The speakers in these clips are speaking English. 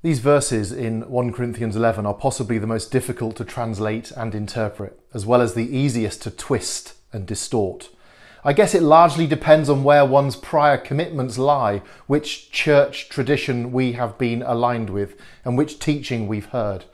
These verses in 1 Corinthians 11 are possibly the most difficult to translate and interpret, as well as the easiest to twist and distort. I guess it largely depends on where one's prior commitments lie, which church tradition we have been aligned with, and which teaching we've heard.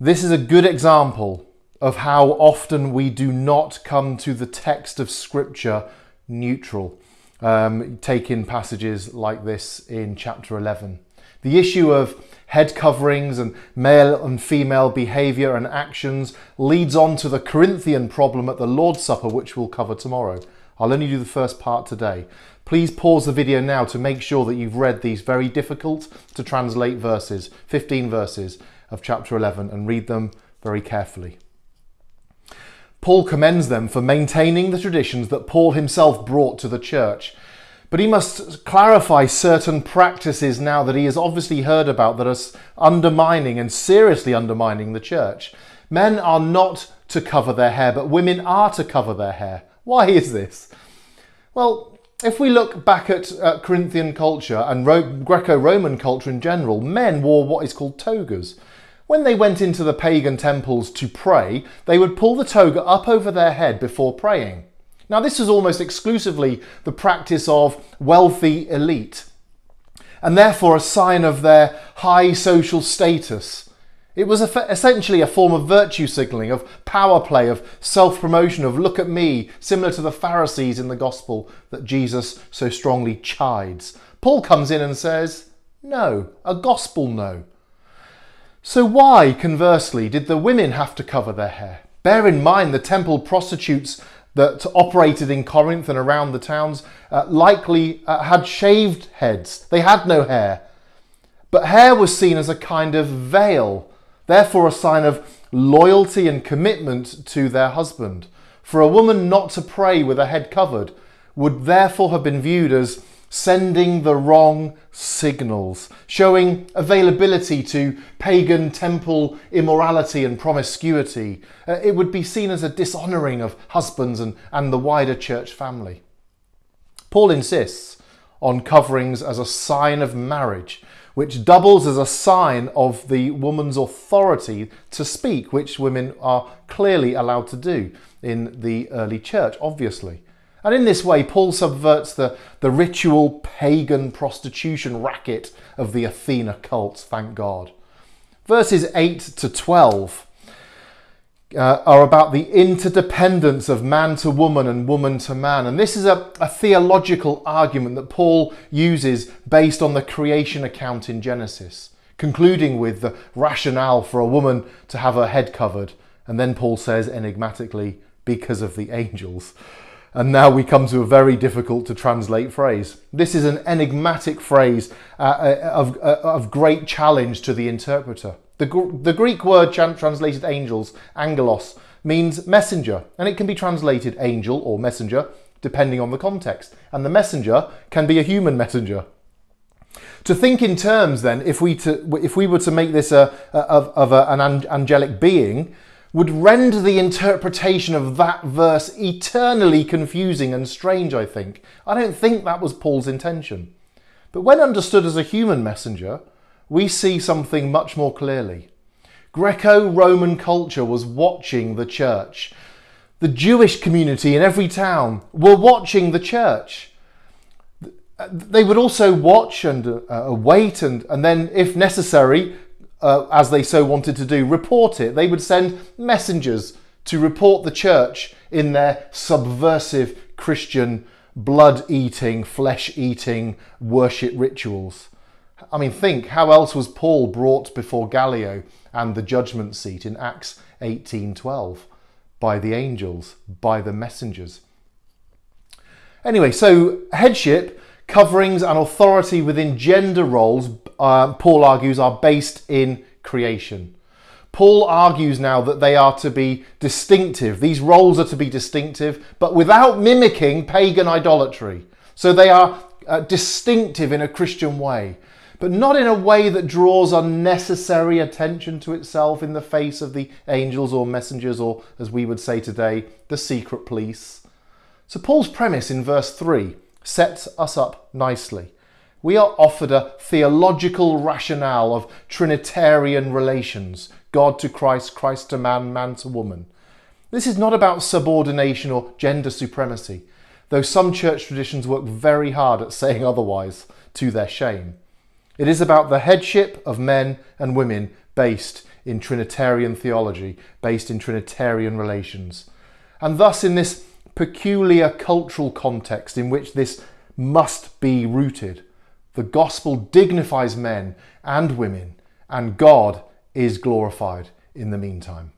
This is a good example of how often we do not come to the text of Scripture neutral. Um, passages like this in chapter 11. The issue of head coverings and male and female behaviour and actions leads on to the Corinthian problem at the Lord's Supper, which we'll cover tomorrow. I'll only do the first part today. Please pause the video now to make sure that you've read these very difficult to translate verses, 15 verses of chapter 11, and read them very carefully. Paul commends them for maintaining the traditions that Paul himself brought to the church but he must clarify certain practices now that he has obviously heard about that are undermining and seriously undermining the church. Men are not to cover their hair, but women are to cover their hair. Why is this? Well, if we look back at uh, Corinthian culture and Ro- Greco Roman culture in general, men wore what is called togas. When they went into the pagan temples to pray, they would pull the toga up over their head before praying. Now, this is almost exclusively the practice of wealthy elite, and therefore a sign of their high social status. It was essentially a form of virtue signalling, of power play, of self promotion, of look at me, similar to the Pharisees in the gospel that Jesus so strongly chides. Paul comes in and says, No, a gospel no. So, why, conversely, did the women have to cover their hair? Bear in mind the temple prostitutes that operated in Corinth and around the towns uh, likely uh, had shaved heads. They had no hair. But hair was seen as a kind of veil, therefore, a sign of loyalty and commitment to their husband. For a woman not to pray with her head covered would therefore have been viewed as sending the wrong signals, showing availability to pagan temple immorality and promiscuity. Uh, it would be seen as a dishonouring of husbands and, and the wider church family. Paul insists on coverings as a sign of marriage, which doubles as a sign of the woman's authority to speak, which women are clearly allowed to do in the early church, obviously. And in this way, Paul subverts the, the ritual pagan prostitution racket of the Athena cult, thank God. Verses 8 to 12 uh, are about the interdependence of man to woman and woman to man. And this is a, a theological argument that Paul uses based on the creation account in Genesis, concluding with the rationale for a woman to have her head covered. And then Paul says enigmatically, because of the angels. And now we come to a very difficult to translate phrase. This is an enigmatic phrase uh, uh of, uh, of great challenge to the interpreter. The, the Greek word translated angels, angelos, means messenger, and it can be translated angel or messenger depending on the context. And the messenger can be a human messenger. To think in terms, then, if we, to, if we were to make this a, a of, of a, an angelic being, would render the interpretation of that verse eternally confusing and strange, I think. I don't think that was Paul's intention. But when understood as a human messenger, we see something much more clearly. Greco Roman culture was watching the church. The Jewish community in every town were watching the church. They would also watch and uh, wait, and, and then, if necessary, uh, as they so wanted to do, report it. They would send messengers to report the church in their subversive Christian blood eating, flesh eating worship rituals. I mean, think how else was Paul brought before Gallio and the judgment seat in Acts 18:12 by the angels, by the messengers. Anyway, so headship coverings and authority within gender roles, uh, Paul argues, are based in creation. Paul argues now that they are to be distinctive. These roles are to be distinctive, but without mimicking pagan idolatry. So they are uh, distinctive in a Christian way, but not in a way that draws unnecessary attention to itself in the face of the angels or messengers, or as we would say today, the secret police. So Paul's premise in verse 3 sets us up nicely. we are offered a theological rationale of Trinitarian relations God to Christ, Christ to man, man to woman. This is not about subordination or gender supremacy, though some church traditions work very hard at saying otherwise, to their shame. It is about the headship of men and women based in Trinitarian theology, based in Trinitarian relations. And thus, in this peculiar cultural context in which this must be rooted, the gospel dignifies men and women, and God is glorified in the meantime.